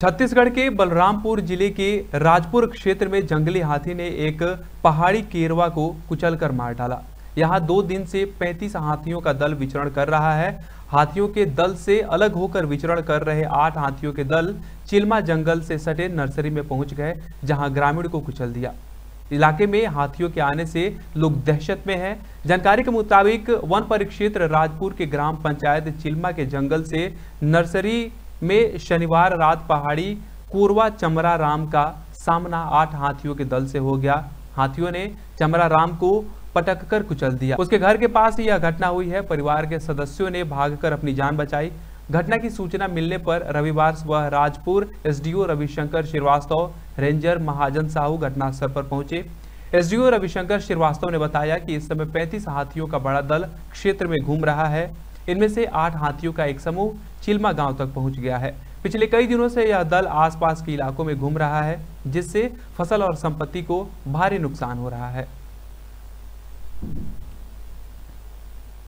छत्तीसगढ़ के बलरामपुर ज़िले के राजपुर क्षेत्र में जंगली हाथी ने एक पहाड़ी केरवा को कुचलकर मार डाला। यहाँ दो दिन से 35 हाथियों का दल विचरण कर रहा है। हाथियों के दल से अलग होकर विचरण कर रहे आठ हाथियों के दल चिल्मा जंगल से सटे नर्सरी में पहुँच गए, जहाँ ग्रामीण को कुचल दिया। इलाके में हाथियों के आने से लोग दहशत में हैं। जानकारी के मुताबिक वन परिक्षेत्र राजपुर के ग्राम पंचायत चिल्मा के जंगल से नर्सरी में शनिवार रात पहाड़ी कोरवा चमरा राम का सामना आठ हाथियों के दल से हो गया। हाथियों ने चमरा राम को पटक कर कुचल दिया। उसके घर के पास यह घटना हुई है। परिवार के सदस्यों ने भागकर अपनी जान बचाई। घटना की सूचना मिलने पर रविवार सुबह राजपुर एसडीओ रविशंकर श्रीवास्तव, रेंजर महाजन साहू घटनास्थल पर पहुँचे। एसडीओ रविशंकर श्रीवास्तव ने बताया कि इस समय 35 हाथियों का बड़ा दल क्षेत्र में घूम रहा है। इनमें से आठ हाथियों का एक समूह चिल्मा गाँव तक पहुँच गया है। पिछले कई दिनों से यह दल आसपास के इलाकों में घूम रहा है, जिससे फ़सल और संपत्ति को भारी नुकसान हो रहा है।